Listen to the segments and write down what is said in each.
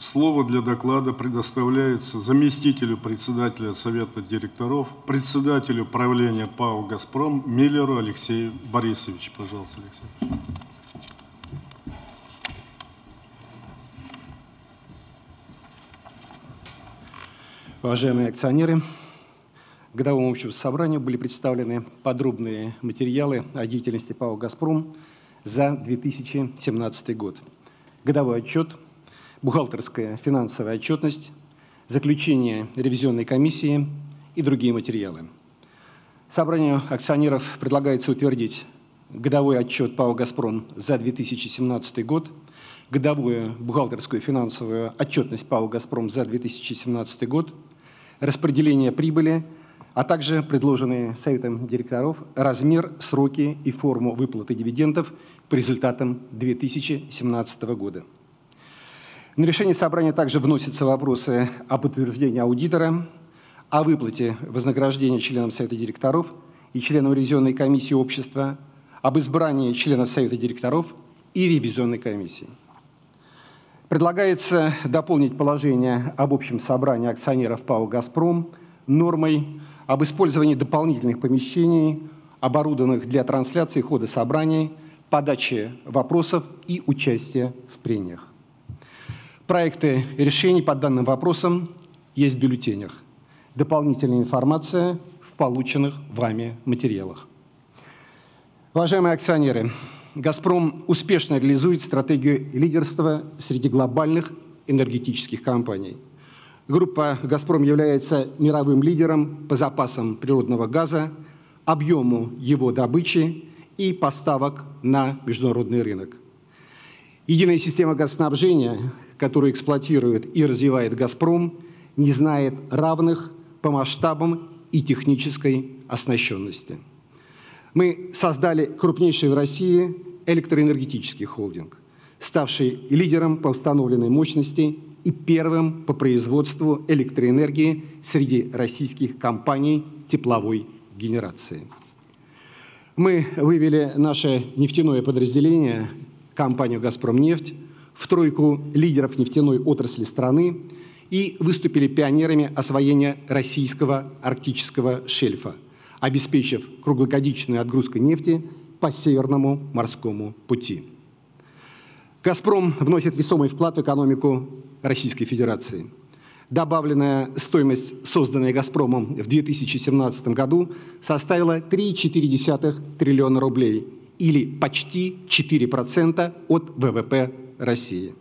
Слово для доклада предоставляется заместителю председателя Совета директоров, председателю правления ПАО «Газпром» Миллеру Алексею Борисовичу. Пожалуйста, Алексей. Уважаемые акционеры, годовому общему собранию были представлены подробные материалы о деятельности ПАО «Газпром» за 2017 год. Годовой отчет, бухгалтерская финансовая отчетность, заключение ревизионной комиссии и другие материалы. Собранию акционеров предлагается утвердить годовой отчет ПАО «Газпром» за 2017 год, годовую бухгалтерскую финансовую отчетность ПАО «Газпром» за 2017 год, распределение прибыли – а также предложенные Советом директоров размер, сроки и форму выплаты дивидендов по результатам 2017 года. На решение собрания также вносятся вопросы об утверждении аудитора, о выплате вознаграждения членам Совета директоров и членам ревизионной комиссии общества, об избрании членов Совета директоров и ревизионной комиссии. Предлагается дополнить положение об общем собрании акционеров ПАО «Газпром» нормой об использовании дополнительных помещений, оборудованных для трансляции хода собраний, подачи вопросов и участия в прениях. Проекты решений по данным вопросам есть в бюллетенях. Дополнительная информация в полученных вами материалах. Уважаемые акционеры, «Газпром» успешно реализует стратегию лидерства среди глобальных энергетических компаний – Группа «Газпром» является мировым лидером по запасам природного газа, объему его добычи и поставок на международный рынок. Единая система газоснабжения, которую эксплуатирует и развивает «Газпром», не знает равных по масштабам и технической оснащенности. Мы создали крупнейший в России электроэнергетический холдинг, ставший лидером по установленной мощности и первым по производству электроэнергии среди российских компаний тепловой генерации. Мы вывели наше нефтяное подразделение, компанию «Газпромнефть», в тройку лидеров нефтяной отрасли страны и выступили пионерами освоения российского арктического шельфа, обеспечив круглогодичную отгрузку нефти по Северному морскому пути. «Газпром» вносит весомый вклад в экономику Российской Федерации. Добавленная стоимость, созданная «Газпромом» в 2017 году, составила 3,4 триллиона рублей или почти 4% от ВВП России.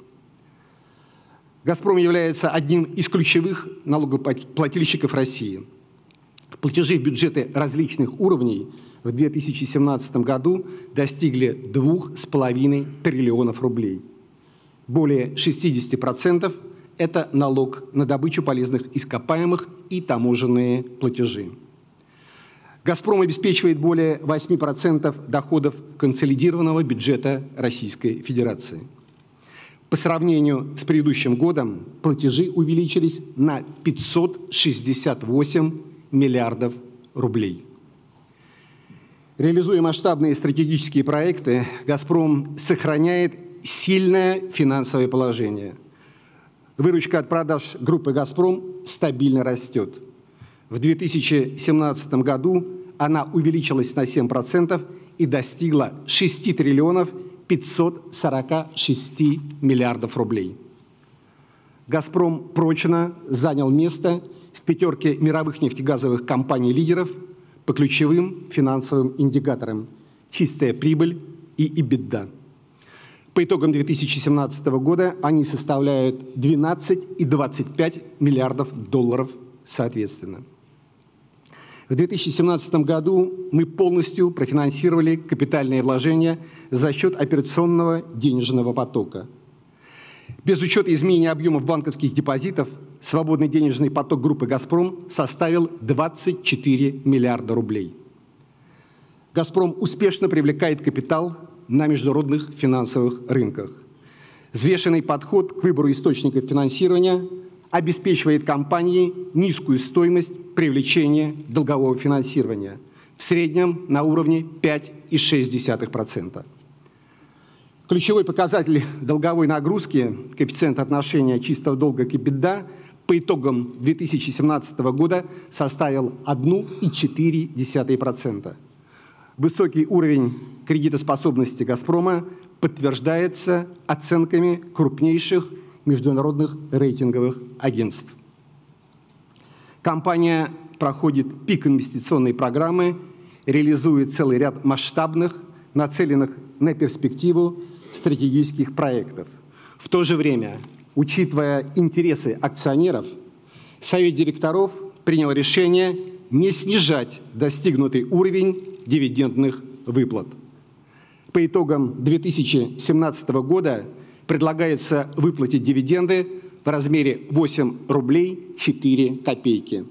«Газпром» является одним из ключевых налогоплательщиков России. Платежи в бюджеты различных уровней в 2017 году достигли 2,5 триллионов рублей – более 60% – это налог на добычу полезных ископаемых и таможенные платежи. «Газпром» обеспечивает более 8% доходов консолидированного бюджета Российской Федерации. По сравнению с предыдущим годом платежи увеличились на 568 миллиардов рублей. Реализуя масштабные стратегические проекты, «Газпром» сохраняет сильное финансовое положение. Выручка от продаж группы «Газпром» стабильно растет. В 2017 году она увеличилась на 7% и достигла 6 триллионов 546 миллиардов рублей. «Газпром» прочно занял место в пятерке мировых нефтегазовых компаний-лидеров по ключевым финансовым индикаторам – чистая прибыль и EBITDA – по итогам 2017 года они составляют 12 и 25 миллиардов долларов соответственно. В 2017 году мы полностью профинансировали капитальные вложения за счет операционного денежного потока. Без учета изменения объемов банковских депозитов свободный денежный поток группы «Газпром» составил 24 миллиарда рублей. «Газпром» успешно привлекает капитал на международных финансовых рынках. Взвешенный подход к выбору источников финансирования обеспечивает компании низкую стоимость привлечения долгового финансирования, в среднем на уровне 5,6%. Ключевой показатель долговой нагрузки, коэффициент отношения чистого долга к EBITDA, по итогам 2017 года составил 1,4%. Высокий уровень кредитоспособности «Газпрома» подтверждается оценками крупнейших международных рейтинговых агентств. Компания проходит пик инвестиционной программы, реализует целый ряд масштабных, нацеленных на перспективу стратегических проектов. В то же время, учитывая интересы акционеров, Совет директоров принял решение не снижать достигнутый уровень дивидендных выплат. По итогам 2017 года предлагается выплатить дивиденды в размере 8 рублей 4 копейки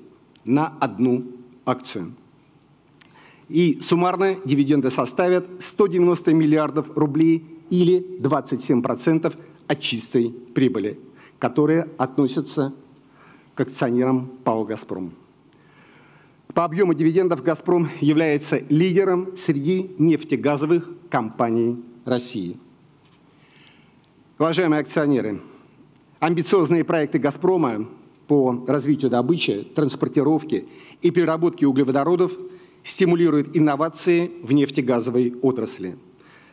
на одну акцию. И суммарно дивиденды составят 190 миллиардов рублей или 27% от чистой прибыли, которые относятся к акционерам ПАО «Газпром». По объему дивидендов «Газпром» является лидером среди нефтегазовых компаний России. Уважаемые акционеры, амбициозные проекты «Газпрома» по развитию добычи, транспортировки и переработки углеводородов стимулируют инновации в нефтегазовой отрасли –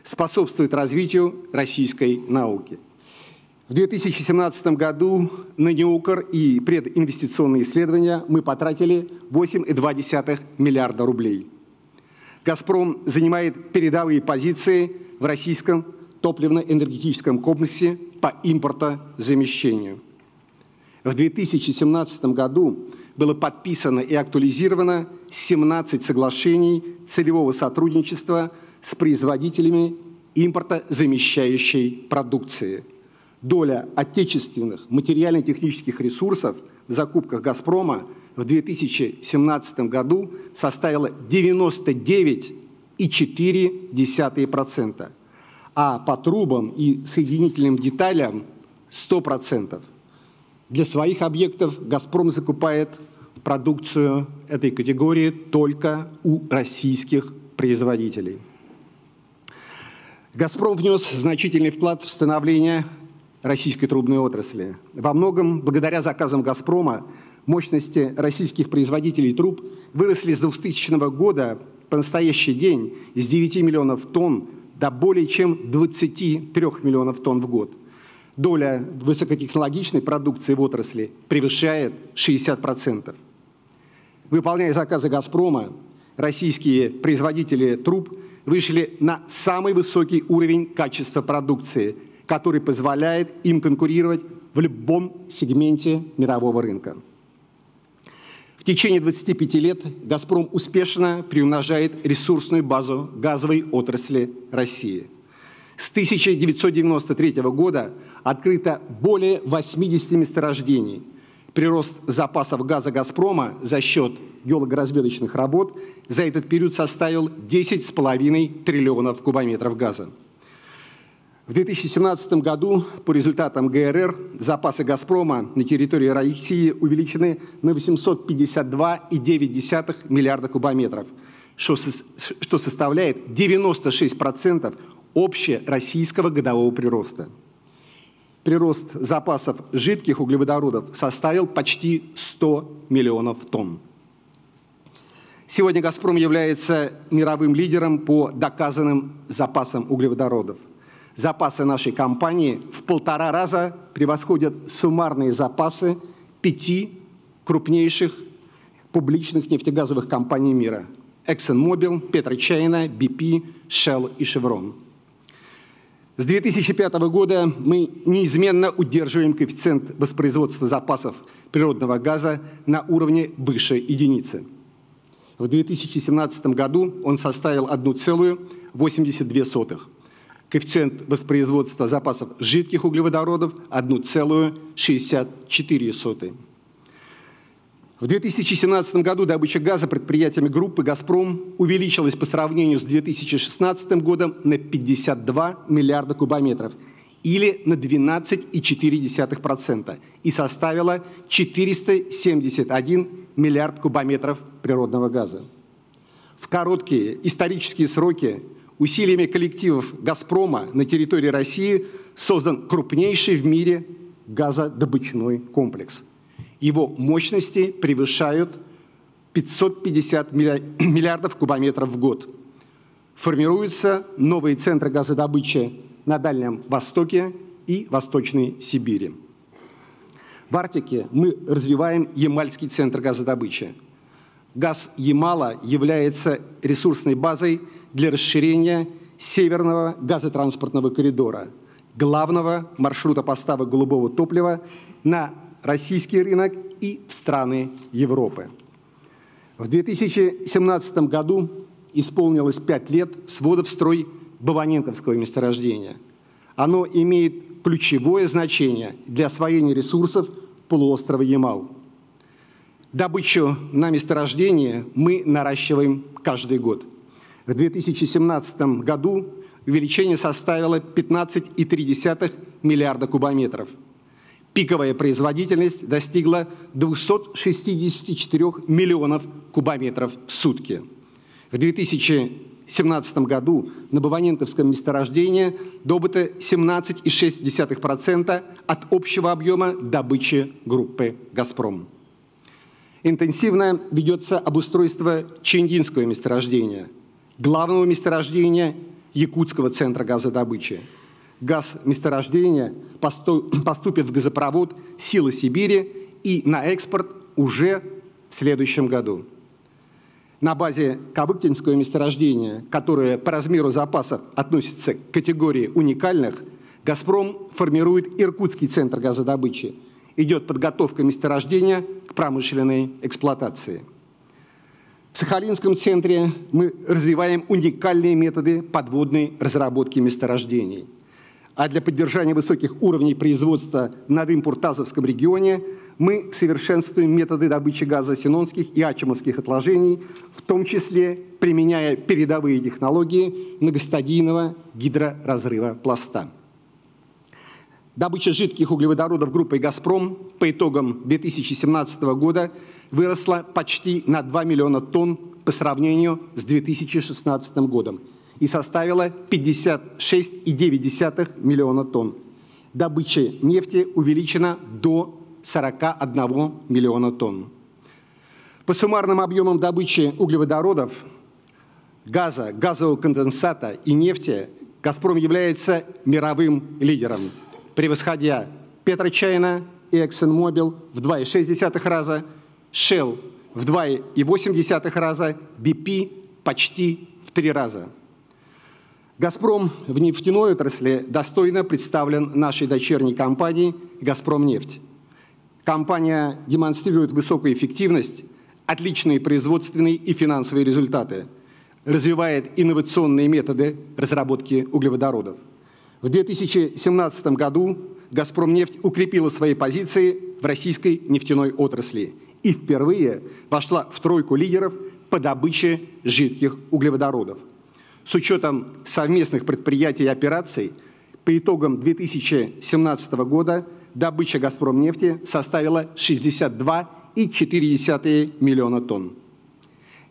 способствует развитию российской науки. В 2017 году на НЕУКР и прединвестиционные исследования мы потратили 8,2 миллиарда рублей. «Газпром» занимает передовые позиции в российском топливно-энергетическом комплексе по импортозамещению. В 2017 году было подписано и актуализировано 17 соглашений целевого сотрудничества – с производителями импортозамещающей продукции. Доля отечественных материально-технических ресурсов в закупках «Газпрома» в 2017 году составила 99,4%, а по трубам и соединительным деталям 100%. Для своих объектов «Газпром» закупает продукцию этой категории только у российских производителей. «Газпром» внес значительный вклад в становление российской трубной отрасли. Во многом, благодаря заказам «Газпрома», мощности российских производителей труб выросли с 2000 года по настоящий день из 9 миллионов тонн до более чем 23 миллионов тонн в год. Доля высокотехнологичной продукции в отрасли превышает 60%. Выполняя заказы «Газпрома», российские производители труб – вышли на самый высокий уровень качества продукции, который позволяет им конкурировать в любом сегменте мирового рынка. В течение 25 лет «Газпром» успешно приумножает ресурсную базу газовой отрасли России. С 1993 года открыто более 80 месторождений. Прирост запасов газа «Газпрома» за счет геологоразведочных работ за этот период составил 10,5 триллионов кубометров газа. В 2017 году по результатам ГРР запасы «Газпрома» на территории России увеличены на 852,9 миллиарда кубометров, что составляет 96% общероссийского годового прироста. Прирост запасов жидких углеводородов составил почти 100 миллионов тонн. Сегодня «Газпром» является мировым лидером по доказанным запасам углеводородов. Запасы нашей компании в полтора раза превосходят суммарные запасы пяти крупнейших публичных нефтегазовых компаний мира – ExxonMobil, PetroChina, BP, Shell и Chevron. С 2005 года мы неизменно удерживаем коэффициент воспроизводства запасов природного газа на уровне выше единицы – в 2017 году он составил 1,82. Коэффициент воспроизводства запасов жидких углеводородов – 1,64. В 2017 году добыча газа предприятиями группы «Газпром» увеличилась по сравнению с 2016 годом на 52 миллиарда кубометров или на 12,4% и составила 471 миллиард кубометров природного газа. В короткие исторические сроки усилиями коллективов «Газпрома» на территории России создан крупнейший в мире газодобычной комплекс. Его мощности превышают 550 миллиардов кубометров в год. Формируются новые центры газодобычи на Дальнем Востоке и Восточной Сибири. В Арктике мы развиваем Ямальский центр газодобычи. Газ Ямала является ресурсной базой для расширения северного газотранспортного коридора, главного маршрута поставок голубого топлива на российский рынок и в страны Европы. В 2017 году исполнилось пять лет свода в строй Баваненковского месторождения. Оно имеет ключевое значение для освоения ресурсов полуострова Ямал. Добычу на месторождении мы наращиваем каждый год. В 2017 году увеличение составило 15,3 миллиарда кубометров. Пиковая производительность достигла 264 миллионов кубометров в сутки. В 2017 году на Баваненковском месторождении добыто 17,6% от общего объема добычи группы «Газпром». Интенсивно ведется обустройство Чендинского месторождения, главного месторождения Якутского центра газодобычи. Газ месторождения поступит в газопровод «Сила Сибири» и на экспорт уже в следующем году. На базе Кабыктинского месторождения, которое по размеру запасов относится к категории уникальных, «Газпром» формирует Иркутский центр газодобычи. Идет подготовка месторождения к промышленной эксплуатации. В Сахалинском центре мы развиваем уникальные методы подводной разработки месторождений. А для поддержания высоких уровней производства на Дымпуртазовском регионе – мы совершенствуем методы добычи газа синонских и ачимовских отложений, в том числе применяя передовые технологии многостадийного гидроразрыва пласта. Добыча жидких углеводородов группой «Газпром» по итогам 2017 года выросла почти на 2 миллиона тонн по сравнению с 2016 годом и составила 56,9 миллиона тонн. Добыча нефти увеличена до 41 миллиона тонн. По суммарным объемам добычи углеводородов, газа, газового конденсата и нефти «Газпром» является мировым лидером, превосходя Петрочайна и ExxonMobil в 2,6 раза, Shell в 2,8 раза, BP почти в 3 раза. «Газпром» в нефтяной отрасли достойно представлен нашей дочерней компанией «Газпромнефть». Компания демонстрирует высокую эффективность, отличные производственные и финансовые результаты, развивает инновационные методы разработки углеводородов. В 2017 году «Газпромнефть» укрепила свои позиции в российской нефтяной отрасли и впервые вошла в тройку лидеров по добыче жидких углеводородов. С учетом совместных предприятий и операций по итогам 2017 года добыча «Газпромнефти» составила 62,4 миллиона тонн.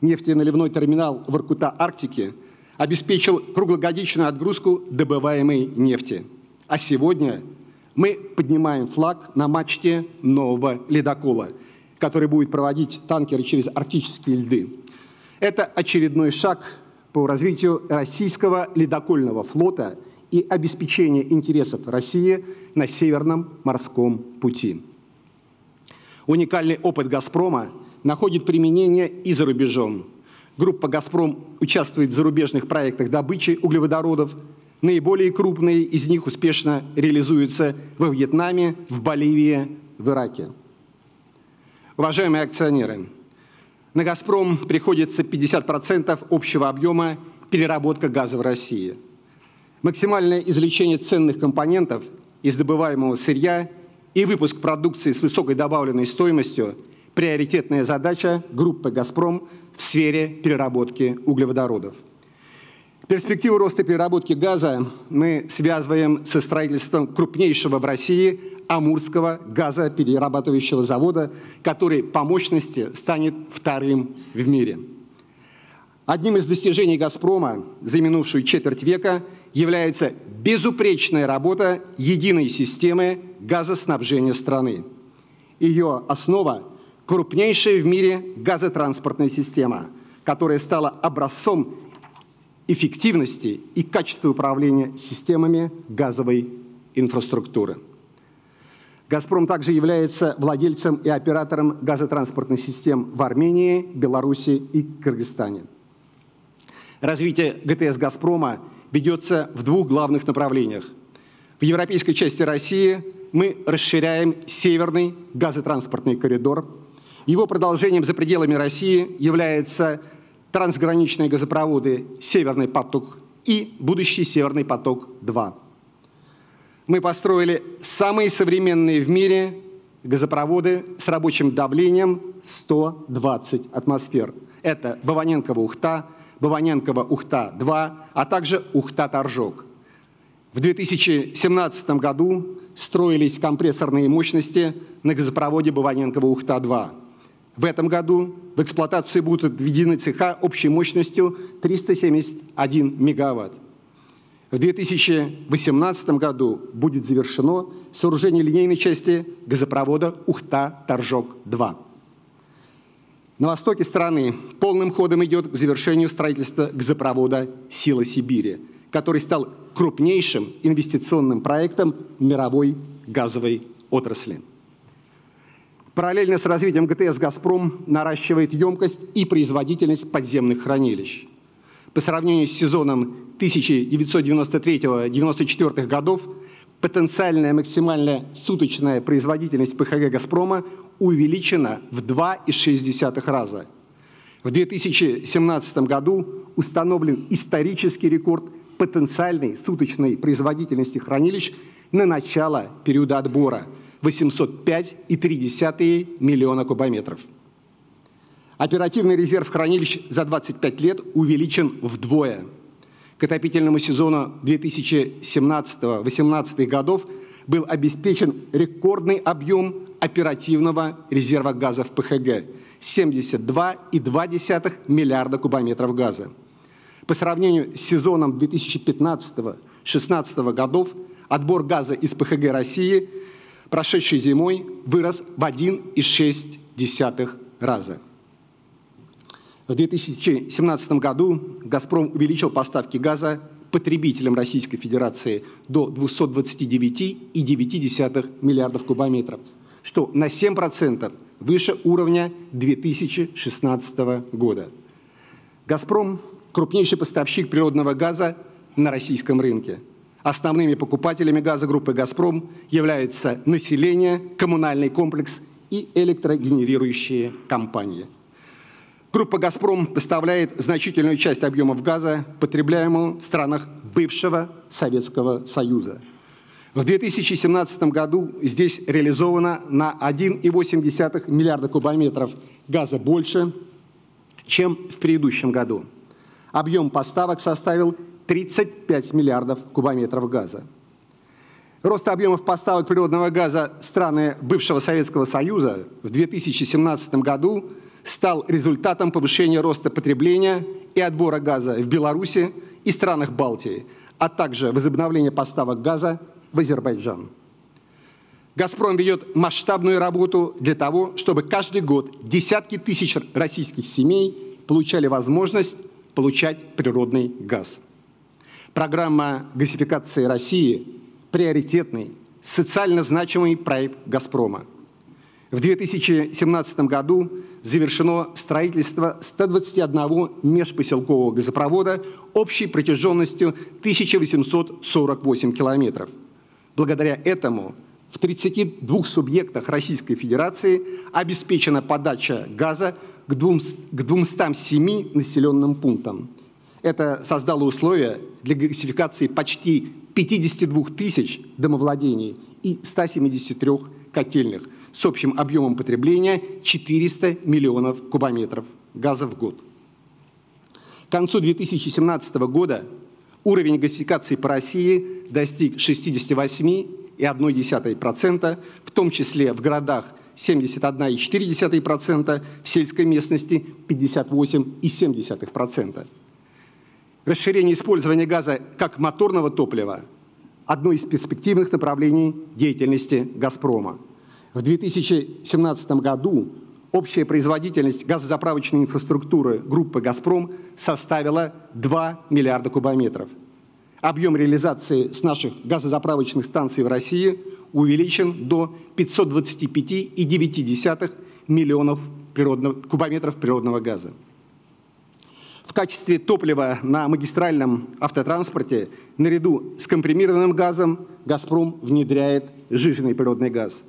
Нефтеналивной терминал в Воркута-Арктике обеспечил круглогодичную отгрузку добываемой нефти. А сегодня мы поднимаем флаг на мачте нового ледокола, который будет проводить танкеры через арктические льды. Это очередной шаг по развитию российского ледокольного флота – и обеспечения интересов России на Северном морском пути. Уникальный опыт «Газпрома» находит применение и за рубежом. Группа «Газпром» участвует в зарубежных проектах добычи углеводородов. Наиболее крупные из них успешно реализуются во Вьетнаме, в Боливии, в Ираке. Уважаемые акционеры, на «Газпром» приходится 50% общего объема переработка газа в России – максимальное извлечение ценных компонентов из добываемого сырья и выпуск продукции с высокой добавленной стоимостью – приоритетная задача группы «Газпром» в сфере переработки углеводородов. Перспективу роста переработки газа мы связываем со строительством крупнейшего в России Амурского газоперерабатывающего завода, который по мощности станет вторым в мире. Одним из достижений «Газпрома» за минувшую четверть века является безупречная работа единой системы газоснабжения страны. Ее основа – крупнейшая в мире газотранспортная система, которая стала образцом эффективности и качества управления системами газовой инфраструктуры. «Газпром» также является владельцем и оператором газотранспортных систем в Армении, Беларуси и Кыргызстане. Развитие ГТС «Газпрома» ведется в двух главных направлениях. В европейской части России мы расширяем северный газотранспортный коридор. Его продолжением за пределами России являются трансграничные газопроводы «Северный поток» и будущий «Северный поток-2». Мы построили самые современные в мире газопроводы с рабочим давлением 120 атмосфер. Это Баваненково-Ухта, Баваненково-Ухта-2, а также Ухта-Торжок. В 2017 году строились компрессорные мощности на газопроводе Баваненково-Ухта-2. В этом году в эксплуатацию будут введены цеха общей мощностью 371 мегаватт. В 2018 году будет завершено сооружение линейной части газопровода Ухта-Торжок-2. На востоке страны полным ходом идет к завершению строительства газопровода «Сила Сибири», который стал крупнейшим инвестиционным проектом мировой газовой отрасли. Параллельно с развитием ГТС «Газпром» наращивает емкость и производительность подземных хранилищ. По сравнению с сезоном 1993-1994 годов потенциальная максимальная суточная производительность ПХГ «Газпрома» увеличена в 2,6 раза. В 2017 году установлен исторический рекорд потенциальной суточной производительности хранилищ на начало периода отбора – 805,3 миллиона кубометров. Оперативный резерв хранилищ за 25 лет увеличен вдвое. К отопительному сезону 2017-2018 годов был обеспечен рекордный объем оперативного резерва газа в ПХГ – 72,2 миллиарда кубометров газа. По сравнению с сезоном 2015-2016 годов отбор газа из ПХГ России, прошедшей зимой, вырос в 1,6 раза. В 2017 году «Газпром» увеличил поставки газа потребителям Российской Федерации до 229,9 миллиардов кубометров, что на 7% выше уровня 2016 года. «Газпром» – крупнейший поставщик природного газа на российском рынке. Основными покупателями газа группы «Газпром» являются население, коммунальный комплекс и электрогенерирующие компании – Группа «Газпром» поставляет значительную часть объемов газа, потребляемого в странах бывшего Советского Союза. В 2017 году здесь реализовано на 1,8 миллиарда кубометров газа больше, чем в предыдущем году. Объем поставок составил 35 миллиардов кубометров газа. Рост объемов поставок природного газа страны бывшего Советского Союза в 2017 году – стал результатом повышения роста потребления и отбора газа в Беларуси и странах Балтии, а также возобновления поставок газа в Азербайджан. «Газпром» ведет масштабную работу для того, чтобы каждый год десятки тысяч российских семей получали возможность получать природный газ. Программа газификации России – приоритетный, социально значимый проект «Газпрома». В 2017 году завершено строительство 121 межпоселкового газопровода общей протяженностью 1848 километров. Благодаря этому в 32 субъектах Российской Федерации обеспечена подача газа к 207 населенным пунктам. Это создало условия для газификации почти 52 тысяч домовладений и 173 котельных – с общим объемом потребления 400 миллионов кубометров газа в год. К концу 2017 года уровень газификации по России достиг 68,1%, в том числе в городах 71,4%, в сельской местности 58,7%. Расширение использования газа как моторного топлива – одно из перспективных направлений деятельности «Газпрома». В 2017 году общая производительность газозаправочной инфраструктуры группы «Газпром» составила 2 миллиарда кубометров. Объем реализации с наших газозаправочных станций в России увеличен до 525,9 миллионов природного, кубометров природного газа. Качестве топлива на магистральном автотранспорте наряду с компримированным газом «Газпром» внедряет жиженный природный газ –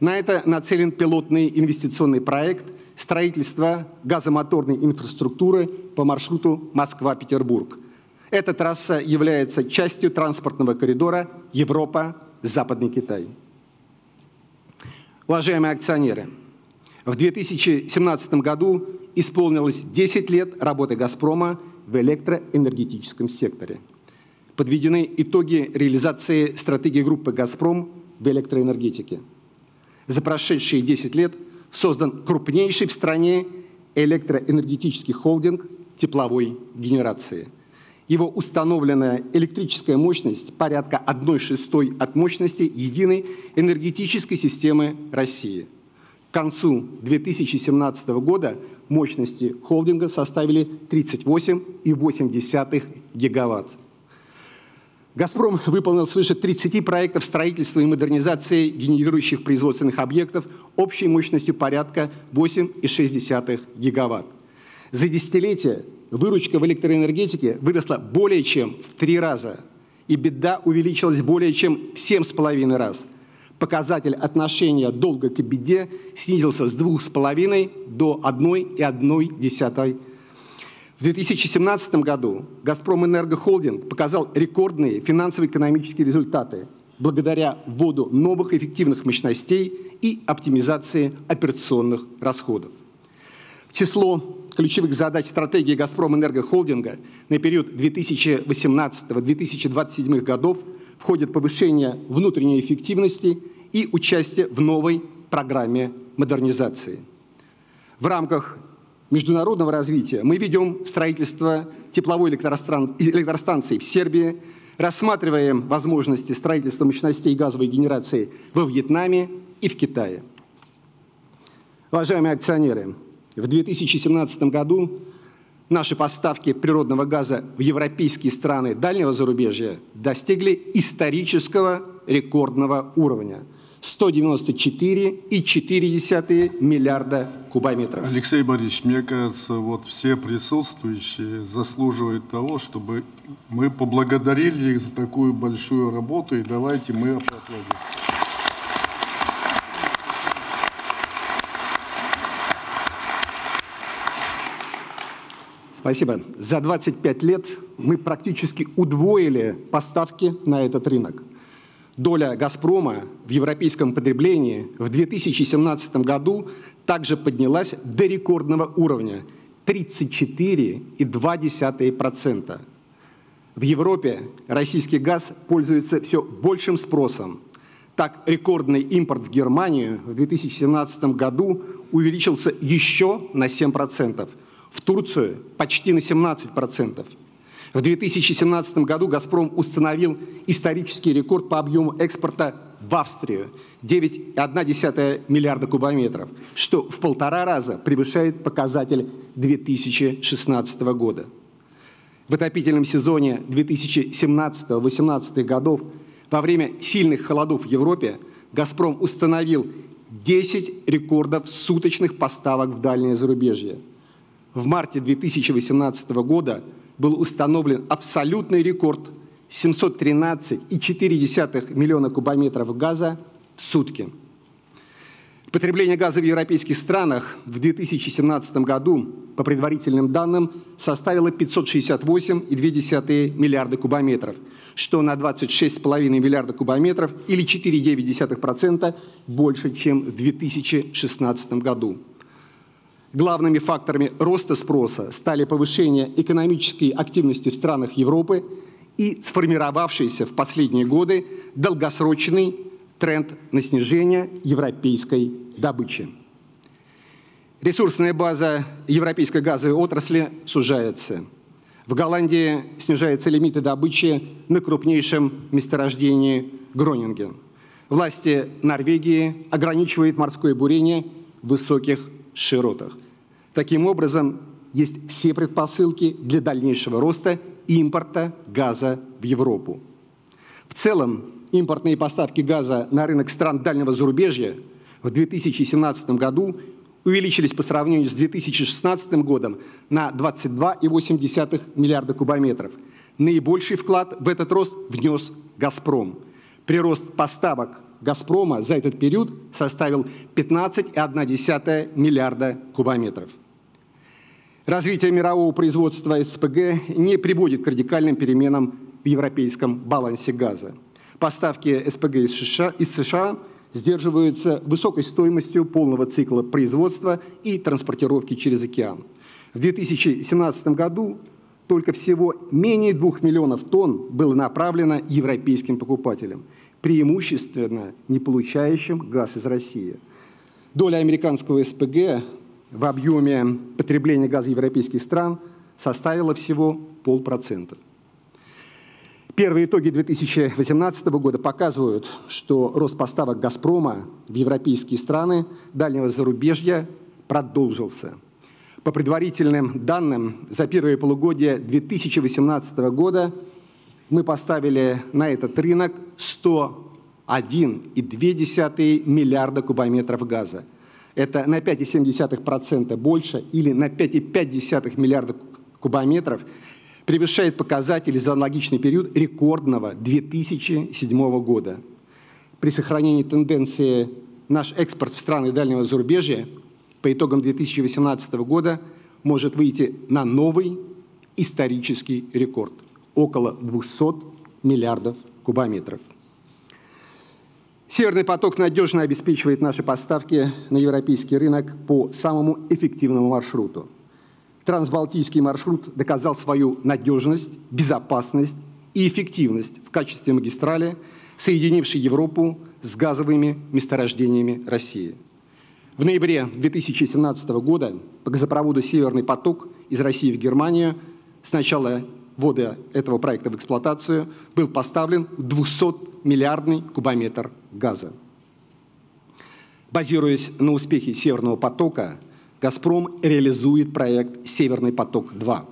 на это нацелен пилотный инвестиционный проект строительства газомоторной инфраструктуры по маршруту Москва-Петербург. Эта трасса является частью транспортного коридора Европа-Западный Китай. Уважаемые акционеры, в 2017 году исполнилось 10 лет работы «Газпрома» в электроэнергетическом секторе. Подведены итоги реализации стратегии группы «Газпром» в электроэнергетике – за прошедшие 10 лет создан крупнейший в стране электроэнергетический холдинг тепловой генерации. Его установленная электрическая мощность порядка 1 шестой от мощности единой энергетической системы России. Концу 2017 года мощности холдинга составили 38,8 гигаватт. «Газпром» выполнил свыше 30 проектов строительства и модернизации генерирующих производственных объектов общей мощностью порядка 8,6 гигаватт. За десятилетие выручка в электроэнергетике выросла более чем в три раза, и беда увеличилась более чем в 7,5 раз. Показатель отношения долга к беде снизился с 2,5 до 1,1 в 2017 году «Газпром Энерго Холдинг» показал рекордные финансово-экономические результаты благодаря вводу новых эффективных мощностей и оптимизации операционных расходов. В число ключевых задач стратегии «Газпром Энерго Холдинга» на период 2018-2027 годов входит повышение внутренней эффективности и участие в новой программе модернизации. В рамках международного развития мы ведем строительство тепловой электростанции в Сербии, рассматриваем возможности строительства мощностей газовой генерации во Вьетнаме и в Китае. Уважаемые акционеры, в 2017 году наши поставки природного газа в европейские страны дальнего зарубежья достигли исторического рекордного уровня – 194,4 миллиарда кубометров. Алексей Борисович, мне кажется, вот все присутствующие заслуживают того, чтобы мы поблагодарили их за такую большую работу, и давайте мы аплодируем. Спасибо. За 25 лет мы практически удвоили поставки на этот рынок – Доля «Газпрома» в европейском потреблении в 2017 году также поднялась до рекордного уровня – 34,2%. В Европе российский газ пользуется все большим спросом. Так, рекордный импорт в Германию в 2017 году увеличился еще на 7%, в Турцию – почти на 17%. В 2017 году «Газпром» установил исторический рекорд по объему экспорта в Австрию – 9,1 миллиарда кубометров, что в полтора раза превышает показатель 2016 года. В отопительном сезоне 2017-2018 годов во время сильных холодов в Европе «Газпром» установил 10 рекордов суточных поставок в дальнее зарубежье. В марте 2018 года был установлен абсолютный рекорд 713,4 миллиона кубометров газа в сутки. Потребление газа в европейских странах в 2017 году, по предварительным данным, составило 568,2 миллиарда кубометров, что на 26,5 миллиарда кубометров или 4,9% больше, чем в 2016 году. Главными факторами роста спроса стали повышение экономической активности в странах Европы и сформировавшийся в последние годы долгосрочный тренд на снижение европейской добычи. Ресурсная база европейской газовой отрасли сужается. В Голландии снижаются лимиты добычи на крупнейшем месторождении Гронинген. Власти Норвегии ограничивают морское бурение в высоких широтах. Таким образом, есть все предпосылки для дальнейшего роста импорта газа в Европу. В целом, импортные поставки газа на рынок стран дальнего зарубежья в 2017 году увеличились по сравнению с 2016 годом на 22,8 миллиарда кубометров. Наибольший вклад в этот рост внес «Газпром». Прирост поставок «Газпрома» за этот период составил 15,1 миллиарда кубометров. Развитие мирового производства СПГ не приводит к радикальным переменам в европейском балансе газа. Поставки СПГ из США, из США сдерживаются высокой стоимостью полного цикла производства и транспортировки через океан. В 2017 году только всего менее 2 миллионов тонн было направлено европейским покупателям, преимущественно не получающим газ из России. Доля американского СПГ в объеме потребления газа европейских стран составила всего полпроцента. Первые итоги 2018 года показывают, что рост поставок «Газпрома» в европейские страны дальнего зарубежья продолжился. По предварительным данным, за первое полугодие 2018 года мы поставили на этот рынок 101,2 миллиарда кубометров газа. Это на 5,7% больше или на 5,5 миллиарда кубометров – превышает показатели за аналогичный период рекордного 2007 года. При сохранении тенденции наш экспорт в страны дальнего зарубежья по итогам 2018 года может выйти на новый исторический рекорд – около 200 миллиардов кубометров. Северный поток надежно обеспечивает наши поставки на европейский рынок по самому эффективному маршруту – трансбалтийский маршрут доказал свою надежность, безопасность и эффективность в качестве магистрали, соединившей Европу с газовыми месторождениями России. В ноябре 2017 года по газопроводу «Северный поток» из России в Германию с начала ввода этого проекта в эксплуатацию был поставлен 200-миллиардный кубометр газа. Базируясь на успехе «Северного потока», «Газпром» реализует проект «Северный поток-2».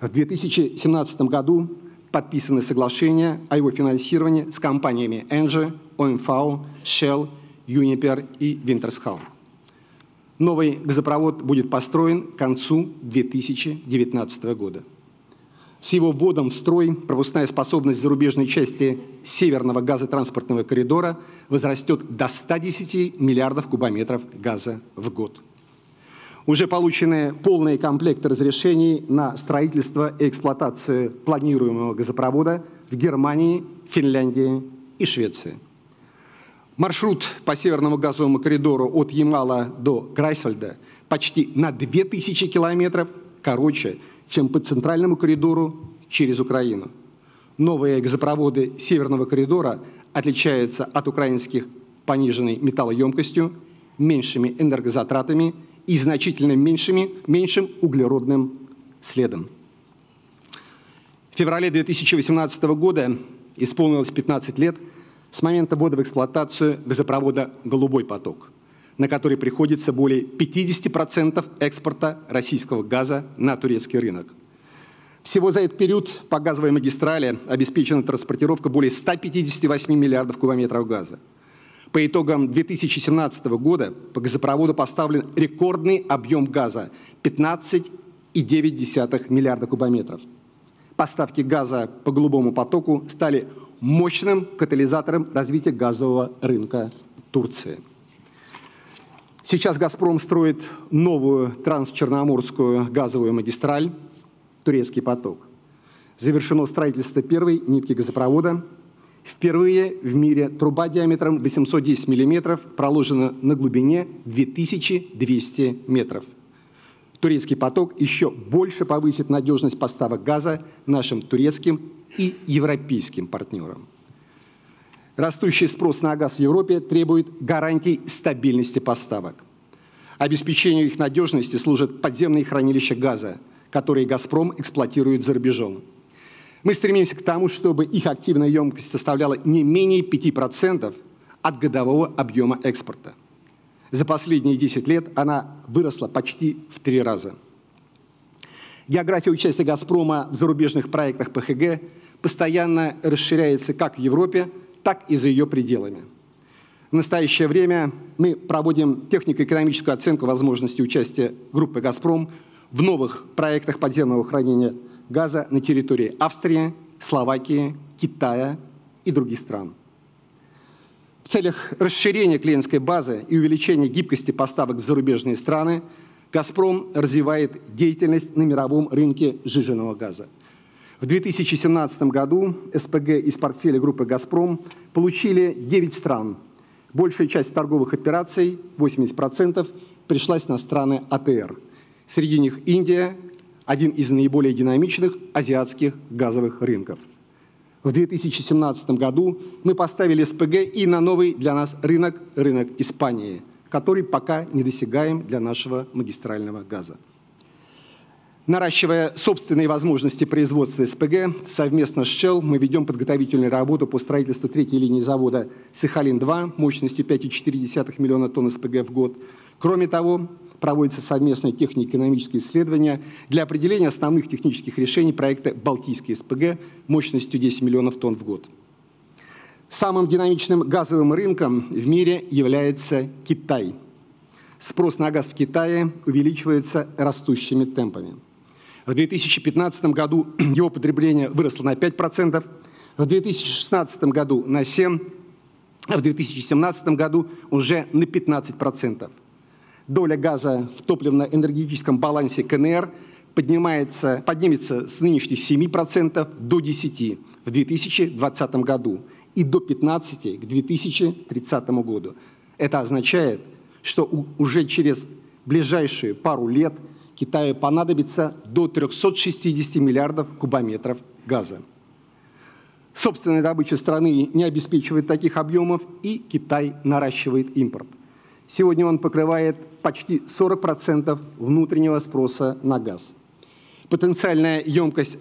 В 2017 году подписаны соглашения о его финансировании с компаниями Engie, OMV, Shell, Uniper и Wintershall. Новый газопровод будет построен к концу 2019 года. С его вводом в строй пропускная способность зарубежной части северного газотранспортного коридора возрастет до 110 миллиардов кубометров газа в год. Уже получены полные комплекты разрешений на строительство и эксплуатацию планируемого газопровода в Германии, Финляндии и Швеции. Маршрут по северному газовому коридору от Ямала до Грайсвальда почти на 2000 километров короче, чем по центральному коридору через Украину. Новые газопроводы северного коридора отличаются от украинских пониженной металлоемкостью, меньшими энергозатратами и значительно меньшими, меньшим углеродным следом. В феврале 2018 года исполнилось 15 лет с момента ввода в эксплуатацию газопровода «Голубой поток», на который приходится более 50% экспорта российского газа на турецкий рынок. Всего за этот период по газовой магистрали обеспечена транспортировка более 158 миллиардов кубометров газа. По итогам 2017 года по газопроводу поставлен рекордный объем газа – 15,9 миллиарда кубометров. Поставки газа по голубому потоку стали мощным катализатором развития газового рынка Турции. Сейчас «Газпром» строит новую трансчерноморскую газовую магистраль «Турецкий поток». Завершено строительство первой нитки газопровода – Впервые в мире труба диаметром 810 мм проложена на глубине 2200 метров. Турецкий поток еще больше повысит надежность поставок газа нашим турецким и европейским партнерам. Растущий спрос на газ в Европе требует гарантий стабильности поставок. Обеспечению их надежности служат подземные хранилища газа, которые «Газпром» эксплуатирует за рубежом. Мы стремимся к тому, чтобы их активная емкость составляла не менее 5% от годового объема экспорта. За последние 10 лет она выросла почти в три раза. География участия «Газпрома» в зарубежных проектах ПХГ постоянно расширяется как в Европе, так и за ее пределами. В настоящее время мы проводим технико-экономическую оценку возможности участия группы «Газпром» в новых проектах подземного хранения газа на территории Австрии, Словакии, Китая и других стран. В целях расширения клиентской базы и увеличения гибкости поставок в зарубежные страны «Газпром» развивает деятельность на мировом рынке сжиженного газа. В 2017 году СПГ из портфеля группы «Газпром» получили 9 стран. Большая часть торговых операций, 80%, пришлась на страны АТР. Среди них Индия, один из наиболее динамичных азиатских газовых рынков. В 2017 году мы поставили СПГ и на новый для нас рынок, рынок Испании, который пока недосягаем для нашего магистрального газа. Наращивая собственные возможности производства СПГ, совместно с Shell мы ведем подготовительную работу по строительству третьей линии завода Сахалин-2 мощностью 5,4 миллиона тонн СПГ в год. Кроме того, проводятся совместные технико-экономические исследования для определения основных технических решений проекта «Балтийский СПГ» мощностью 10 миллионов тонн в год. Самым динамичным газовым рынком в мире является Китай. Спрос на газ в Китае увеличивается растущими темпами. В 2015 году его потребление выросло на 5%, в 2016 году на 7%, а в 2017 году уже на 15%. Доля газа в топливно-энергетическом балансе КНР поднимается, поднимется с нынешних 7% до 10% в 2020 году и до 15% к 2030 году. Это означает, что уже через ближайшие пару лет – Китаю понадобится до 360 миллиардов кубометров газа. Собственная добыча страны не обеспечивает таких объемов, и Китай наращивает импорт. Сегодня он покрывает почти 40% внутреннего спроса на газ. Потенциальная емкость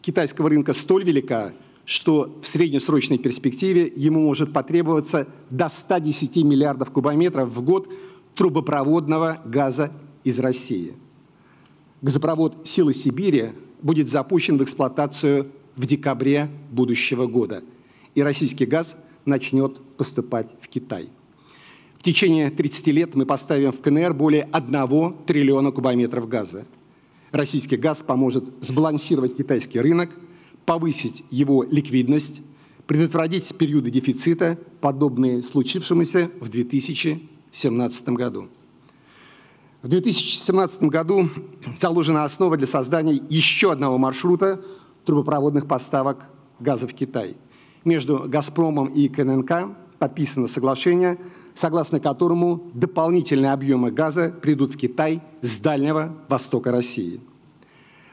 китайского рынка столь велика, что в среднесрочной перспективе ему может потребоваться до 110 миллиардов кубометров в год трубопроводного газа из России. Газопровод «Силы Сибири» будет запущен в эксплуатацию в декабре будущего года, и российский газ начнет поступать в Китай. В течение 30 лет мы поставим в КНР более 1 триллиона кубометров газа. Российский газ поможет сбалансировать китайский рынок, повысить его ликвидность, предотвратить периоды дефицита, подобные случившемуся в 2017 году. В 2017 году заложена основа для создания еще одного маршрута трубопроводных поставок газа в Китай. Между «Газпромом» и КННК подписано соглашение, согласно которому дополнительные объемы газа придут в Китай с Дальнего Востока России.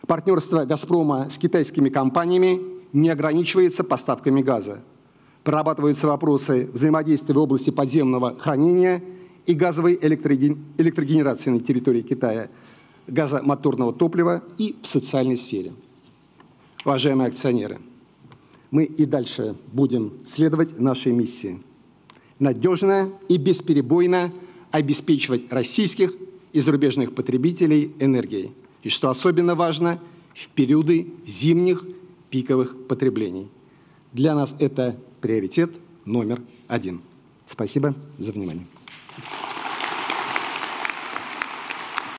Партнерство «Газпрома» с китайскими компаниями не ограничивается поставками газа. Прорабатываются вопросы взаимодействия в области подземного хранения – и газовой электрогенерации на территории Китая, газомоторного топлива и в социальной сфере. Уважаемые акционеры, мы и дальше будем следовать нашей миссии. Надежно и бесперебойно обеспечивать российских и зарубежных потребителей энергией. И что особенно важно, в периоды зимних пиковых потреблений. Для нас это приоритет номер один. Спасибо за внимание.